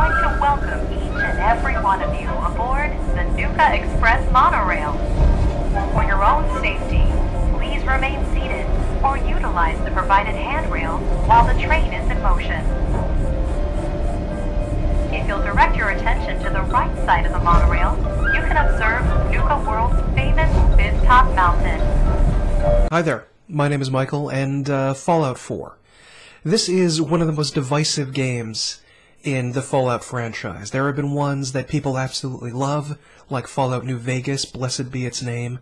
like to welcome each and every one of you aboard the Nuka Express monorail. For your own safety, please remain seated or utilize the provided handrail while the train is in motion. If you'll direct your attention to the right side of the monorail, you can observe Nuka World's famous Bib Top Mountain. Hi there, my name is Michael, and uh, Fallout 4. This is one of the most divisive games in the Fallout franchise. There have been ones that people absolutely love, like Fallout New Vegas, blessed be its name.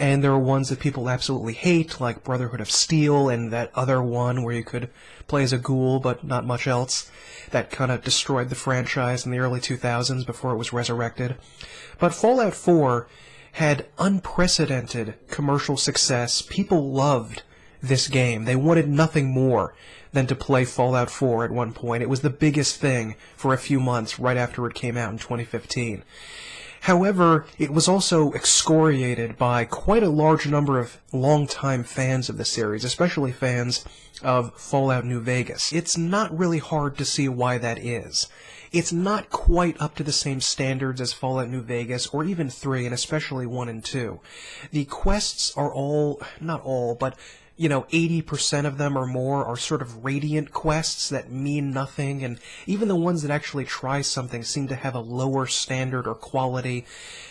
And there are ones that people absolutely hate, like Brotherhood of Steel, and that other one where you could play as a ghoul but not much else. That kind of destroyed the franchise in the early 2000s before it was resurrected. But Fallout 4 had unprecedented commercial success. People loved this game. They wanted nothing more than to play Fallout 4 at one point. It was the biggest thing for a few months right after it came out in 2015. However, it was also excoriated by quite a large number of longtime fans of the series, especially fans of Fallout New Vegas. It's not really hard to see why that is. It's not quite up to the same standards as Fallout New Vegas, or even 3, and especially 1 and 2. The quests are all, not all, but you know, 80% of them or more are sort of radiant quests that mean nothing, and even the ones that actually try something seem to have a lower standard or quality.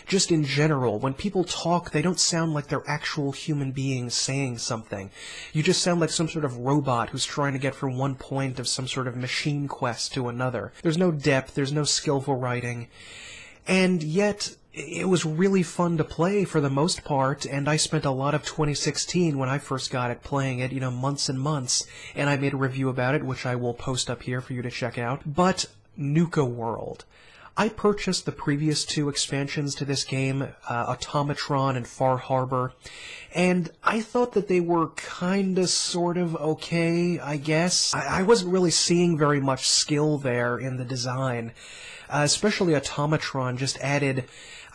Just in general, when people talk, they don't sound like they're actual human beings saying something. You just sound like some sort of robot who's trying to get from one point of some sort of machine quest to another. There's no depth, there's no skillful writing, and yet it was really fun to play for the most part, and I spent a lot of 2016 when I first got it playing it, you know, months and months, and I made a review about it, which I will post up here for you to check out. But Nuka World. I purchased the previous two expansions to this game, uh, Automatron and Far Harbor, and I thought that they were kinda sort of okay, I guess. I, I wasn't really seeing very much skill there in the design. Uh, especially Automatron just added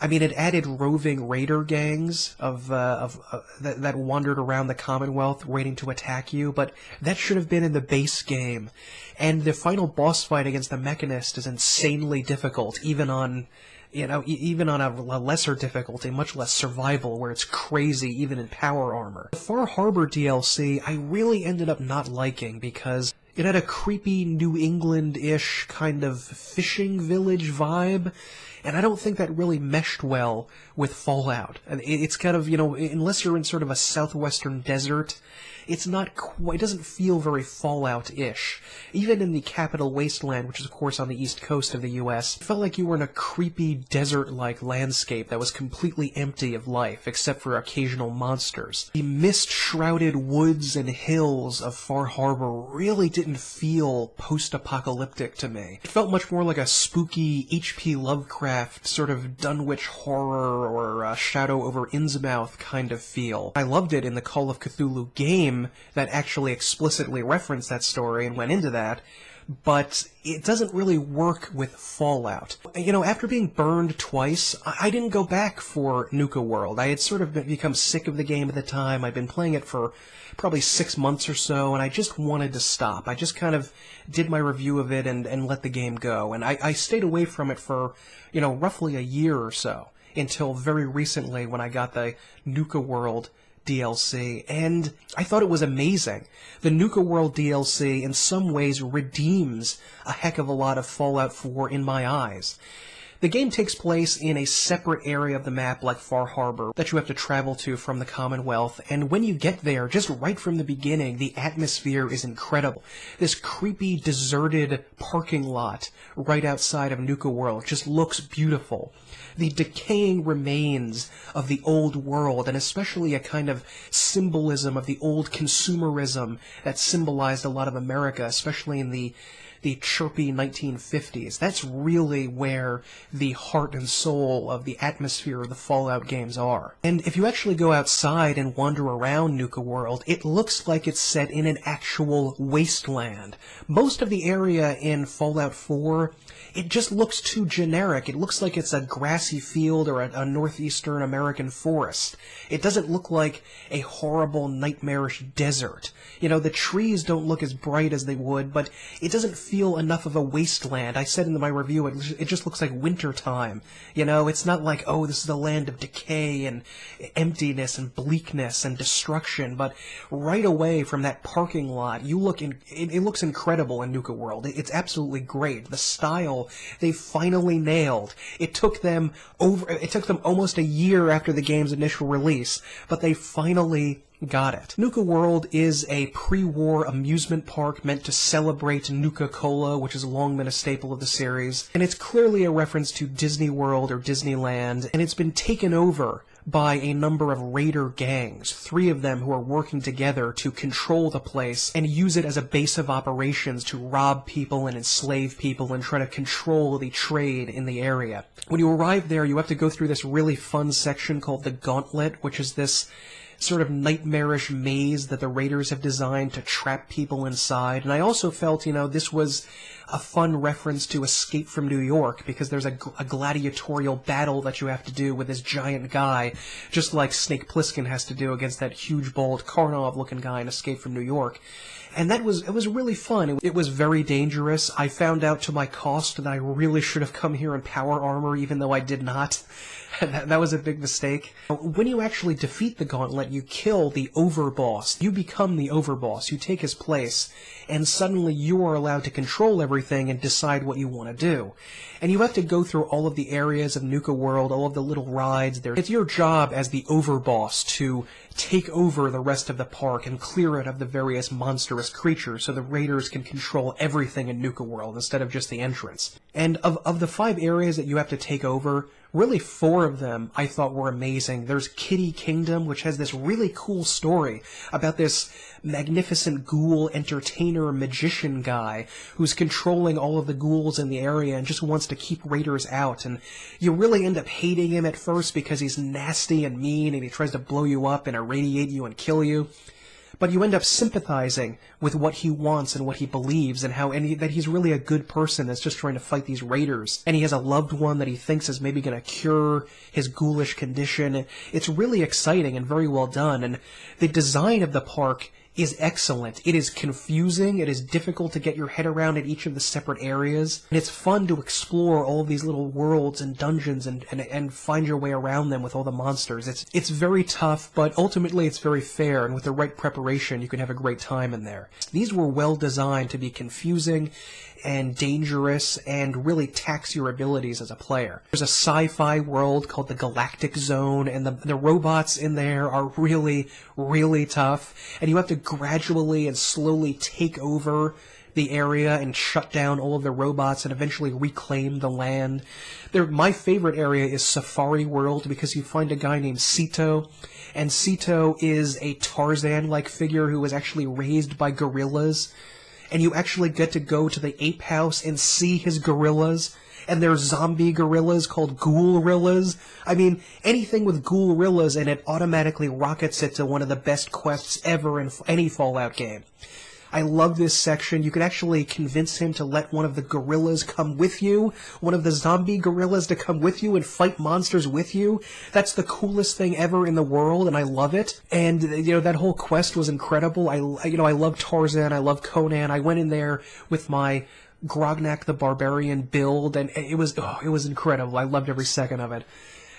I mean, it added roving raider gangs of, uh, of uh, that, that wandered around the Commonwealth waiting to attack you, but that should have been in the base game. And the final boss fight against the Mechanist is insanely difficult, even on you know, even on a, a, lesser difficulty, much less survival, where it's crazy even in power armor. The Far Harbor DLC, I really ended up not liking because it had a creepy New England-ish kind of fishing village vibe, and I don't think that really meshed well with Fallout. It's kind of, you know, unless you're in sort of a southwestern desert, it's not quite, it doesn't feel very Fallout-ish. Even in the capital wasteland, which is of course on the east coast of the US, it felt like you were in a creepy desert-like landscape that was completely empty of life, except for occasional monsters. The mist-shrouded woods and hills of Far Harbor really didn't feel post-apocalyptic to me. It felt much more like a spooky H.P. Lovecraft sort of Dunwich horror or uh, Shadow over Innsmouth kind of feel. I loved it in the Call of Cthulhu game that actually explicitly referenced that story and went into that, but it doesn't really work with Fallout. You know, after being burned twice, I didn't go back for Nuka World. I had sort of become sick of the game at the time. I'd been playing it for probably six months or so, and I just wanted to stop. I just kind of did my review of it and, and let the game go. And I, I stayed away from it for, you know, roughly a year or so until very recently when I got the Nuka World DLC, and I thought it was amazing. The Nuka World DLC in some ways redeems a heck of a lot of Fallout 4 in my eyes. The game takes place in a separate area of the map like Far Harbor that you have to travel to from the Commonwealth, and when you get there, just right from the beginning, the atmosphere is incredible. This creepy, deserted parking lot right outside of Nuka World just looks beautiful. The decaying remains of the old world, and especially a kind of symbolism of the old consumerism that symbolized a lot of America, especially in the the chirpy 1950s. That's really where the heart and soul of the atmosphere of the Fallout games are. And if you actually go outside and wander around Nuka World, it looks like it's set in an actual wasteland. Most of the area in Fallout 4, it just looks too generic. It looks like it's a grassy field or a, a northeastern American forest. It doesn't look like a horrible, nightmarish desert. You know, the trees don't look as bright as they would, but it doesn't feel enough of a wasteland. I said in my review, it, it just looks like winter time. You know, it's not like, oh, this is a land of decay and emptiness and bleakness and destruction, but right away from that parking lot, you look in, it, it looks incredible in Nuka World. It, it's absolutely great. The style they finally nailed. It took them over, it took them almost a year after the game's initial release, but they finally got it. Nuka World is a pre-war amusement park meant to celebrate Nuka-Cola, which has long been a staple of the series, and it's clearly a reference to Disney World or Disneyland, and it's been taken over by a number of raider gangs, three of them who are working together to control the place and use it as a base of operations to rob people and enslave people and try to control the trade in the area. When you arrive there, you have to go through this really fun section called the Gauntlet, which is this sort of nightmarish maze that the Raiders have designed to trap people inside. And I also felt, you know, this was a fun reference to Escape from New York because there's a, a gladiatorial battle that you have to do with this giant guy, just like Snake Plissken has to do against that huge, bald Karnov-looking guy in Escape from New York and that was it was really fun. It, was very dangerous. I found out to my cost that I really should have come here in power armor, even though I did not. that, that was a big mistake. When you actually defeat the gauntlet, you kill the overboss. You become the overboss. You take his place, and suddenly you are allowed to control everything and decide what you want to do. And you have to go through all of the areas of Nuka World, all of the little rides there. It's your job as the overboss to take over the rest of the park and clear it of the various monstrous creatures so the raiders can control everything in Nuka World instead of just the entrance. And of, of the five areas that you have to take over, really four of them I thought were amazing. There's Kitty Kingdom, which has this really cool story about this magnificent ghoul entertainer magician guy who's controlling all of the ghouls in the area and just wants to keep raiders out. And you really end up hating him at first because he's nasty and mean and he tries to blow you up and irradiate you and kill you but you end up sympathizing with what he wants and what he believes and how and he, that he's really a good person that's just trying to fight these raiders. And he has a loved one that he thinks is maybe going to cure his ghoulish condition. It's really exciting and very well done. And the design of the park is excellent. It is confusing. It is difficult to get your head around in each of the separate areas. And it's fun to explore all of these little worlds and dungeons and, and, and find your way around them with all the monsters. It's, it's very tough, but ultimately it's very fair. And with the right preparation, you can have a great time in there. These were well designed to be confusing and dangerous and really tax your abilities as a player. There's a sci-fi world called the Galactic Zone and the, the robots in there are really, really tough and you have to gradually and slowly take over the area and shut down all of the robots and eventually reclaim the land. My favorite area is Safari World because you find a guy named Cito, and Cito is a Tarzan-like figure who was actually raised by gorillas and you actually get to go to the ape house and see his gorillas and there's zombie gorillas called ghoul-rillas. I mean, anything with ghoul-rillas and it automatically rockets it to one of the best quests ever in any Fallout game. I love this section. You can actually convince him to let one of the gorillas come with you, one of the zombie gorillas to come with you and fight monsters with you. That's the coolest thing ever in the world, and I love it. And you know that whole quest was incredible. I you know I love Tarzan. I love Conan. I went in there with my Grognak the Barbarian build, and it was oh, it was incredible. I loved every second of it.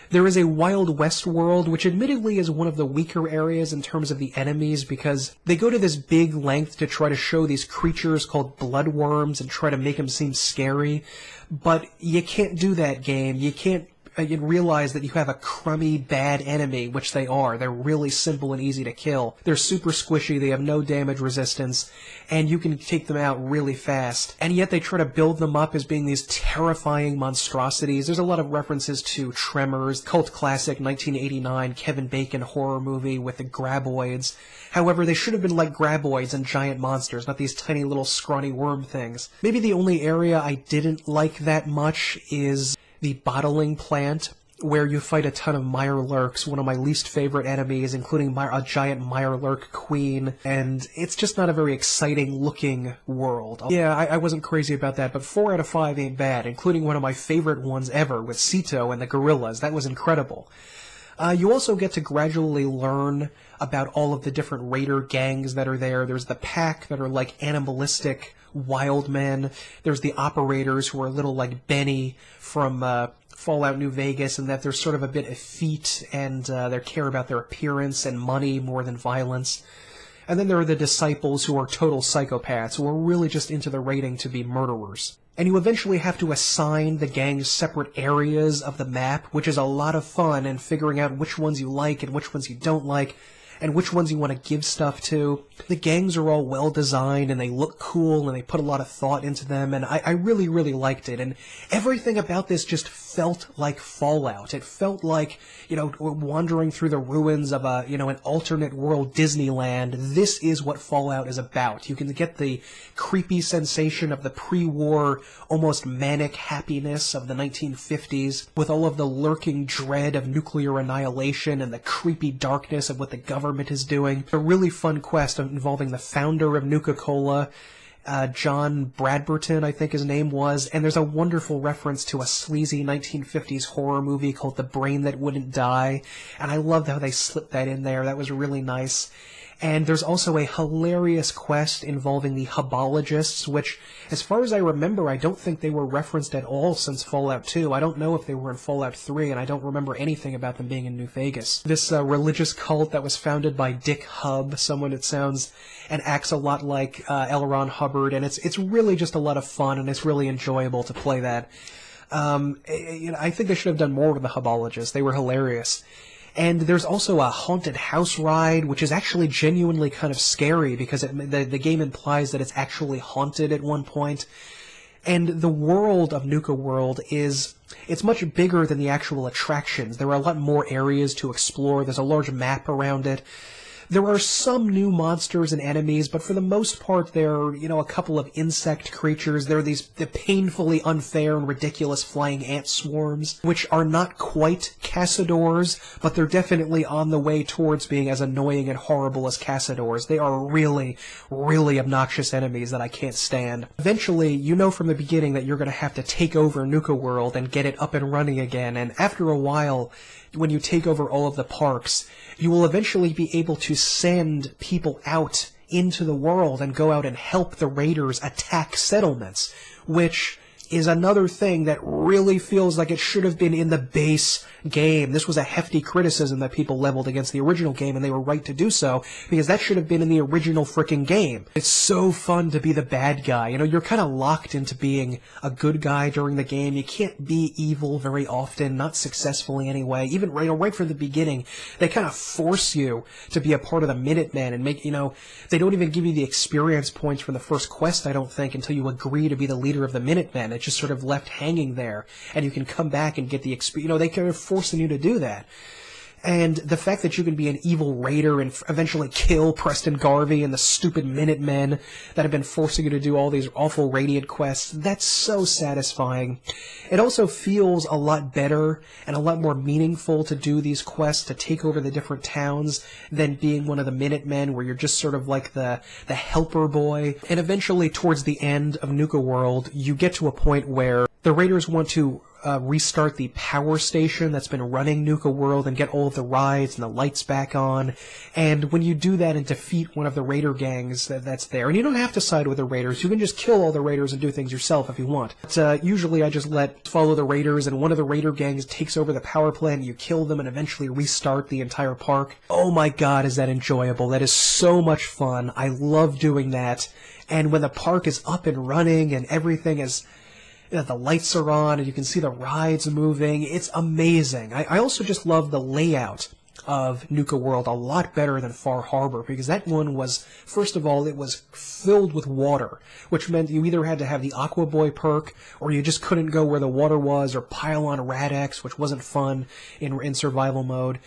There is a Wild West world, which admittedly is one of the weaker areas in terms of the enemies because they go to this big length to try to show these creatures called bloodworms and try to make them seem scary. But you can't do that game. You can't uh, you realize that you have a crummy, bad enemy, which they are. They're really simple and easy to kill. They're super squishy, they have no damage resistance, and you can take them out really fast. And yet they try to build them up as being these terrifying monstrosities. There's a lot of references to Tremors, cult classic 1989 Kevin Bacon horror movie with the graboids. However, they should have been like graboids and giant monsters, not these tiny little scrawny worm things. Maybe the only area I didn't like that much is the bottling plant where you fight a ton of Mirelurks, one of my least favorite enemies, including a giant Mirelurk queen, and it's just not a very exciting looking world. Yeah, I-, I wasn't crazy about that, but 4 out of 5 ain't bad, including one of my favorite ones ever with Cito and the gorillas. That was incredible. Uh, you also get to gradually learn about all of the different raider gangs that are there. There's the pack that are like animalistic wild men. There's the operators who are a little like Benny from uh, Fallout New Vegas, and that they're sort of a bit effete and uh, they care about their appearance and money more than violence. And then there are the disciples who are total psychopaths, who are really just into the raiding to be murderers. And you eventually have to assign the gangs separate areas of the map, which is a lot of fun, and figuring out which ones you like and which ones you don't like, and which ones you want to give stuff to. The gangs are all well designed and they look cool and they put a lot of thought into them and I, I really, really liked it. And everything about this just felt like Fallout. It felt like, you know, wandering through the ruins of a, you know, an alternate world Disneyland. This is what Fallout is about. You can get the creepy sensation of the pre-war, almost manic happiness of the 1950s with all of the lurking dread of nuclear annihilation and the creepy darkness of what the government is doing. A really fun quest involving the founder of Nuka-Cola, uh, John Bradberton, I think his name was, and there's a wonderful reference to a sleazy 1950s horror movie called The Brain That Wouldn't Die, and I loved how they slipped that in there. That was really nice. And there's also a hilarious quest involving the Hubologists, which, as far as I remember, I don't think they were referenced at all since Fallout 2. I don't know if they were in Fallout 3, and I don't remember anything about them being in New Vegas. This uh, religious cult that was founded by Dick Hub, someone that sounds and acts a lot like uh, L. Ron Hubbard, and it's it's really just a lot of fun, and it's really enjoyable to play that. Um, you know, I think they should have done more with the Hubologists. They were hilarious. And there's also a haunted house ride, which is actually genuinely kind of scary because it, the, the game implies that it's actually haunted at one point. And the world of Nuka World is, it's much bigger than the actual attractions. There are a lot more areas to explore. There's a large map around it. There are some new monsters and enemies, but for the most part, they're, you know, a couple of insect creatures. They're these the painfully unfair and ridiculous flying ant swarms, which are not quite Cazadors, but they're definitely on the way towards being as annoying and horrible as Cazadors. They are really, really obnoxious enemies that I can't stand. Eventually, you know from the beginning that you're going to have to take over Nuka World and get it up and running again, and after a while, when you take over all of the parks, you will eventually be able to send people out into the world and go out and help the raiders attack settlements, which is another thing that really feels like it should have been in the base game. This was a hefty criticism that people leveled against the original game, and they were right to do so, because that should have been in the original freaking game. It's so fun to be the bad guy. You know, you're kind of locked into being a good guy during the game. You can't be evil very often, not successfully anyway. Even right, right from the beginning, they kind of force you to be a part of the Minutemen and make, you know, they don't even give you the experience points from the first quest, I don't think, until you agree to be the leader of the Minutemen. It's just sort of left hanging there, and you can come back and get the experience. You know, they kind of forcing you to do that. And the fact that you can be an evil raider and eventually kill Preston Garvey and the stupid Minutemen that have been forcing you to do all these awful Radiant quests, that's so satisfying. It also feels a lot better and a lot more meaningful to do these quests to take over the different towns than being one of the Minutemen where you're just sort of like the, the helper boy. And eventually towards the end of Nuka World, you get to a point where the raiders want to uh, restart the power station that's been running Nuka World and get all of the rides and the lights back on. And when you do that and defeat one of the raider gangs that, that's there, and you don't have to side with the raiders, you can just kill all the raiders and do things yourself if you want. But uh, usually I just let follow the raiders, and one of the raider gangs takes over the power plant, you kill them, and eventually restart the entire park. Oh my god, is that enjoyable! That is so much fun. I love doing that. And when the park is up and running and everything is the lights are on and you can see the rides moving. It's amazing. I, I also just love the layout of Nuka World a lot better than Far Harbor because that one was, first of all, it was filled with water, which meant you either had to have the Aqua Boy perk or you just couldn't go where the water was or pile on Rad-X, which wasn't fun in, in survival mode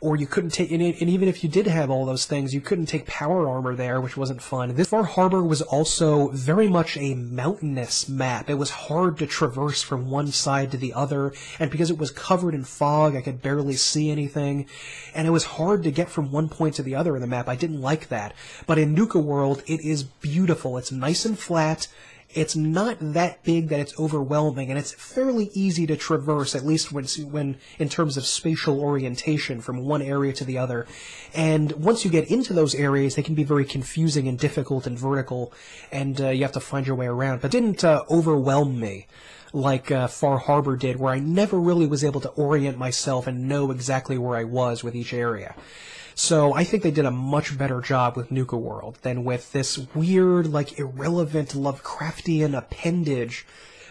or you couldn't take, and, and even if you did have all those things, you couldn't take power armor there, which wasn't fun. This Far Harbor was also very much a mountainous map. It was hard to traverse from one side to the other, and because it was covered in fog, I could barely see anything, and it was hard to get from one point to the other in the map. I didn't like that. But in Nuka World, it is beautiful. It's nice and flat, it's not that big that it's overwhelming, and it's fairly easy to traverse, at least when, when in terms of spatial orientation from one area to the other. And once you get into those areas, they can be very confusing and difficult and vertical, and uh, you have to find your way around. But didn't uh, overwhelm me like uh, Far Harbor did, where I never really was able to orient myself and know exactly where I was with each area. So I think they did a much better job with Nuka World than with this weird, like, irrelevant Lovecraftian appendage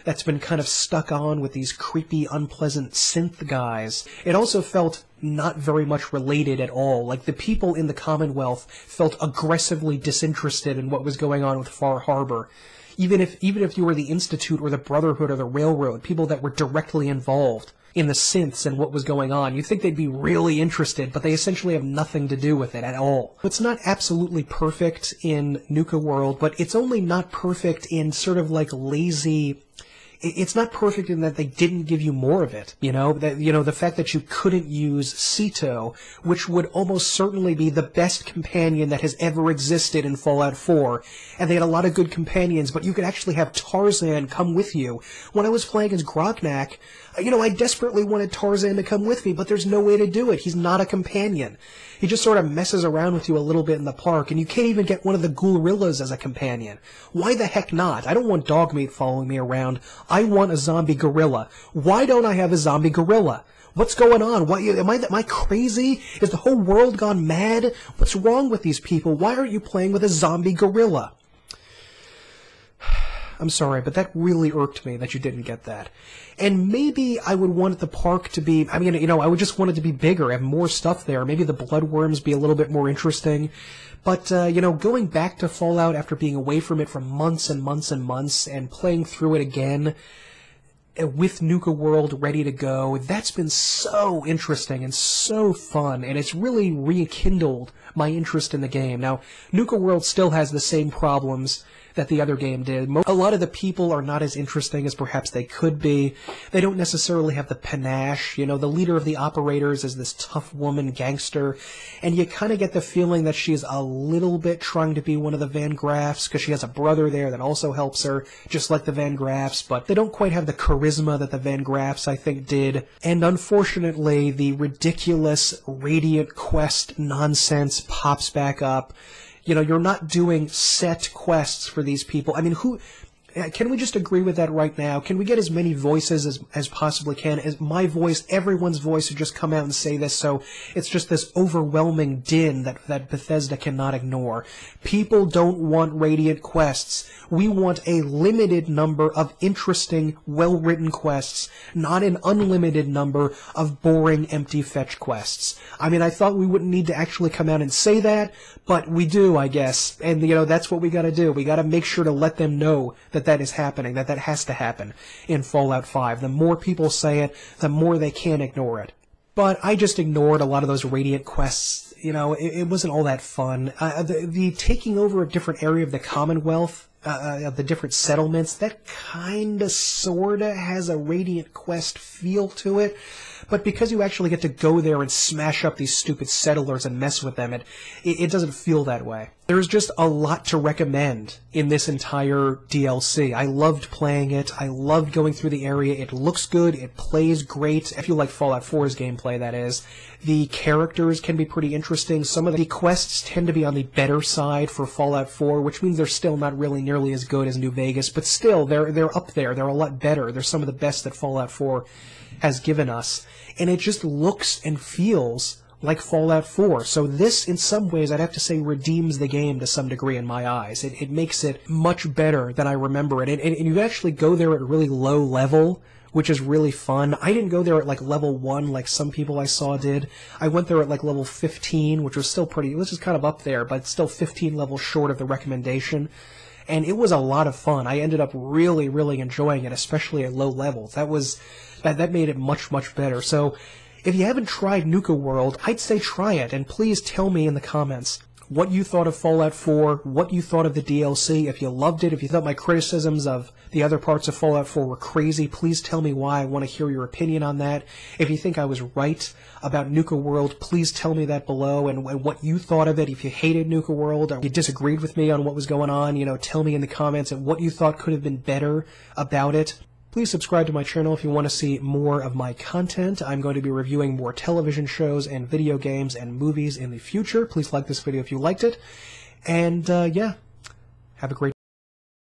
that's been kind of stuck on with these creepy, unpleasant synth guys. It also felt not very much related at all. Like the people in the Commonwealth felt aggressively disinterested in what was going on with Far Harbor. Even if even if you were the Institute or the Brotherhood or the Railroad, people that were directly involved in the synths and what was going on. You'd think they'd be really interested, but they essentially have nothing to do with it at all. It's not absolutely perfect in Nuka World, but it's only not perfect in sort of like lazy it's not perfect in that they didn't give you more of it. You know that you know the fact that you couldn't use Cito, which would almost certainly be the best companion that has ever existed in Fallout 4, and they had a lot of good companions, but you could actually have Tarzan come with you. When I was playing as Grognak, you know, I desperately wanted Tarzan to come with me, but there's no way to do it. He's not a companion. He just sort of messes around with you a little bit in the park, and you can't even get one of the gorillas as a companion. Why the heck not? I don't want dog meat following me around. I want a zombie gorilla. Why don't I have a zombie gorilla? What's going on? Why am I am I crazy? Is the whole world gone mad? What's wrong with these people? Why aren't you playing with a zombie gorilla? I'm sorry, but that really irked me that you didn't get that. And maybe I would want the park to be, I mean, you know, I would just want it to be bigger, have more stuff there. Maybe the bloodworms be a little bit more interesting. But, uh, you know, going back to Fallout after being away from it for months and months and months and playing through it again, uh, with Nuka World ready to go. That's been so interesting and so fun, and it's really rekindled my interest in the game. Now, Nuka World still has the same problems that the other game did. A lot of the people are not as interesting as perhaps they could be. They don't necessarily have the panache. You know, the leader of the operators is this tough woman gangster, and you kind of get the feeling that she's a little bit trying to be one of the Van Graffs because she has a brother there that also helps her, just like the Van Graffs, but they don't quite have the charisma that the Van Graffs, I think, did. And unfortunately, the ridiculous Radiant Quest nonsense pops back up you know, you're not doing set quests for these people. I mean, who Uh, can we just agree with that right now? Can we get as many voices as, as possibly can? As my voice, everyone's voice to just come out and say this, so it's just this overwhelming din that, that Bethesda cannot ignore. People don't want Radiant quests. We want a limited number of interesting, well-written quests, not an unlimited number of boring, empty fetch quests. I mean, I thought we wouldn't need to actually come out and say that, but we do, I guess. And, you know, that's what we gotta do. We gotta make sure to let them know that that is happening, that that has to happen in Fallout 5. The more people say it, the more they can't ignore it. But I just ignored a lot of those Radiant quests. You know, it, it wasn't all that fun. Uh, the, the taking over a different area of the Commonwealth uh, uh, the different settlements, that kinda sorta has a Radiant Quest feel to it. But because you actually get to go there and smash up these stupid settlers and mess with them, it, it doesn't feel that way. There's just a lot to recommend in this entire DLC. I loved playing it. I loved going through the area. It looks good. It plays great. If you like Fallout 4's gameplay, that is. The characters can be pretty interesting. Some of the quests tend to be on the better side for Fallout 4, which means they're still not really nearly as good as New Vegas, but still, they're, they're up there. They're a lot better. They're some of the best that Fallout 4 has given us. And it just looks and feels like Fallout 4. So this, in some ways, I'd have to say redeems the game to some degree in my eyes. It, it makes it much better than I remember it. And, and, and you actually go there at a really low level, which is really fun. I didn't go there at like level 1 like some people I saw did. I went there at like level 15, which was still pretty, which is kind of up there, but still 15 levels short of the recommendation and it was a lot of fun. I ended up really, really enjoying it, especially at low levels. That was that that made it much, much better. So if you haven't tried Nuka World, I'd say try it, and please tell me in the comments what you thought of Fallout 4, what you thought of the DLC, if you loved it, if you thought my criticisms of the other parts of Fallout 4 were crazy, please tell me why. I want to hear your opinion on that. If you think I was right about Nuka World, please tell me that below and, what you thought of it. If you hated Nuka World or you disagreed with me on what was going on, you know, tell me in the comments and what you thought could have been better about it. Please subscribe to my channel if you want to see more of my content. I'm going to be reviewing more television shows and video games and movies in the future. Please like this video if you liked it. And uh, yeah, have a great